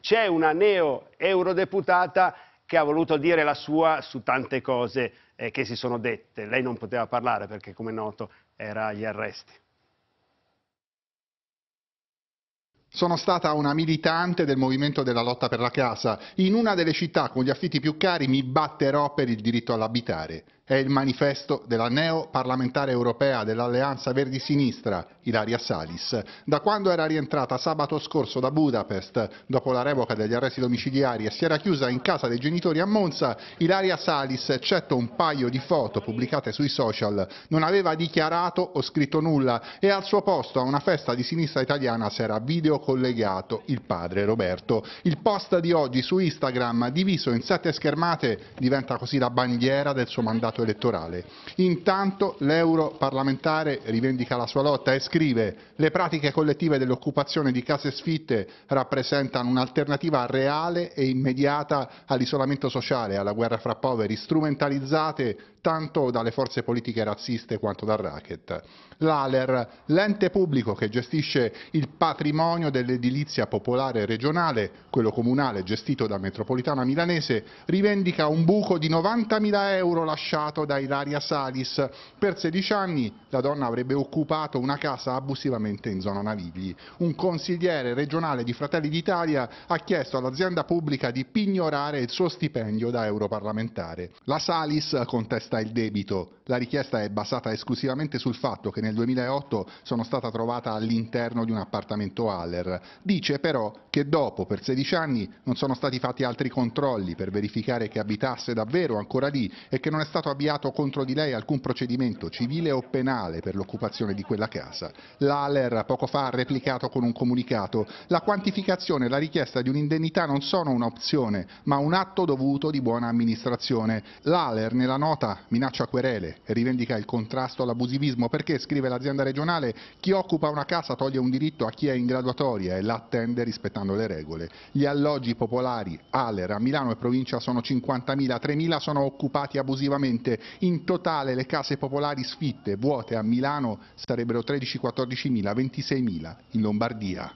C'è una neo-eurodeputata che ha voluto dire la sua su tante cose eh, che si sono dette. Lei non poteva parlare perché, come noto, era agli arresti. Sono stata una militante del movimento della lotta per la casa. In una delle città con gli affitti più cari mi batterò per il diritto all'abitare è il manifesto della neo parlamentare europea dell'Alleanza Verdi-Sinistra, Ilaria Salis. Da quando era rientrata sabato scorso da Budapest, dopo la revoca degli arresti domiciliari e si era chiusa in casa dei genitori a Monza, Ilaria Salis, eccetto un paio di foto pubblicate sui social, non aveva dichiarato o scritto nulla e al suo posto a una festa di sinistra italiana si era videocollegato il padre Roberto. Il post di oggi su Instagram, diviso in sette schermate, diventa così la bandiera del suo mandato mandato elettorale. Intanto l'europarlamentare rivendica la sua lotta e scrive le pratiche collettive dell'occupazione di case sfitte rappresentano un'alternativa reale e immediata all'isolamento sociale, alla guerra fra poveri, strumentalizzate tanto dalle forze politiche razziste quanto dal racket. L'ALER, l'ente pubblico che gestisce il patrimonio dell'edilizia popolare regionale, quello comunale gestito da Metropolitana Milanese, rivendica un buco di 90.000 euro lasciato da Ilaria Salis. Per 16 anni la donna avrebbe occupato una casa abusivamente in zona Navigli. Un consigliere regionale di Fratelli d'Italia ha chiesto all'azienda pubblica di pignorare il suo stipendio da europarlamentare. La Salis contesta costa il debito. La richiesta è basata esclusivamente sul fatto che nel 2008 sono stata trovata all'interno di un appartamento Aller. Dice però che dopo, per 16 anni, non sono stati fatti altri controlli per verificare che abitasse davvero ancora lì e che non è stato avviato contro di lei alcun procedimento civile o penale per l'occupazione di quella casa. L'Aller poco fa ha replicato con un comunicato la quantificazione e la richiesta di un'indennità non sono un'opzione, ma un atto dovuto di buona amministrazione. L'Aller nella nota minaccia querele e rivendica il contrasto all'abusivismo perché, scrive l'azienda regionale, chi occupa una casa toglie un diritto a chi è in graduatoria e l'attende rispettando le regole. Gli alloggi popolari Aler a Milano e provincia sono 50.000, 3.000 sono occupati abusivamente, in totale le case popolari sfitte, vuote a Milano sarebbero 13-14.000, 26.000 in Lombardia.